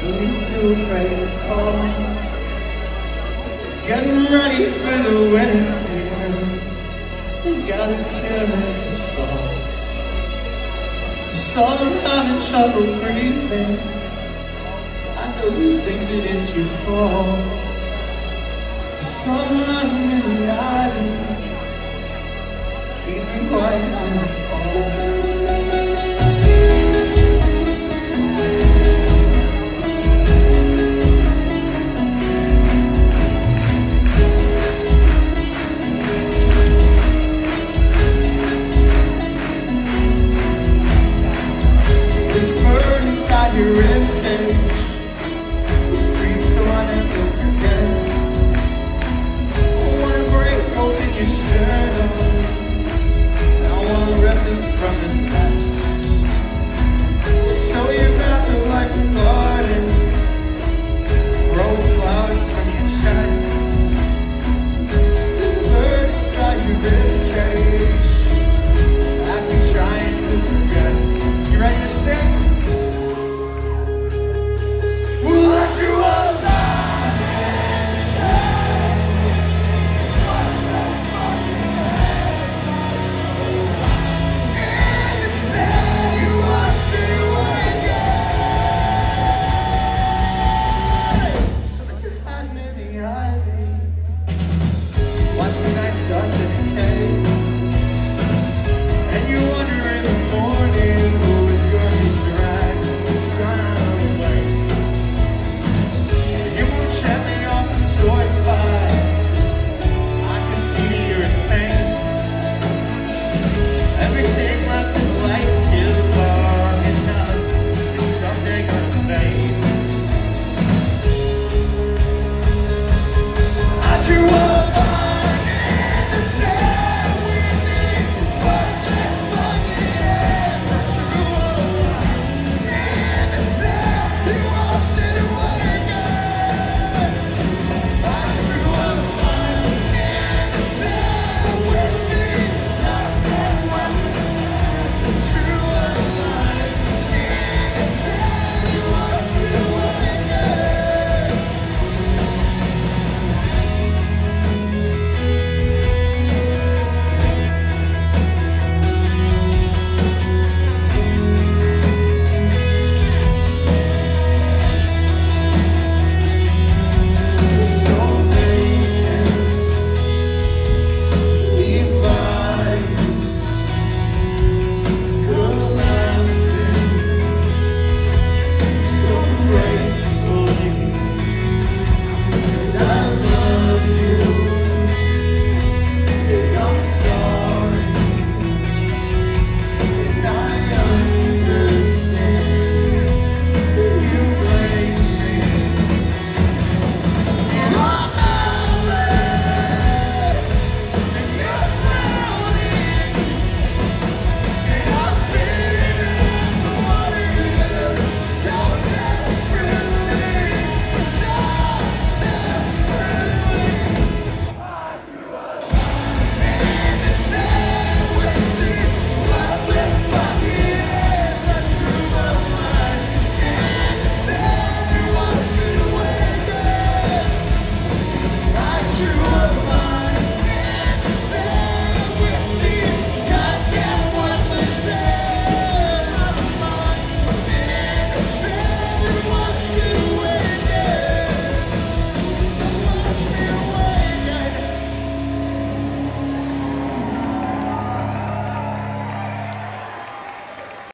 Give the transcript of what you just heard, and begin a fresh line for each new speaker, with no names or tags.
Going too afraid to call. Getting ready for the winter here. They've got the pyramids of salt. I saw them having trouble breathing. I know you think that it's your fault. I saw them lying in the ivy. Keep me quiet when I fall.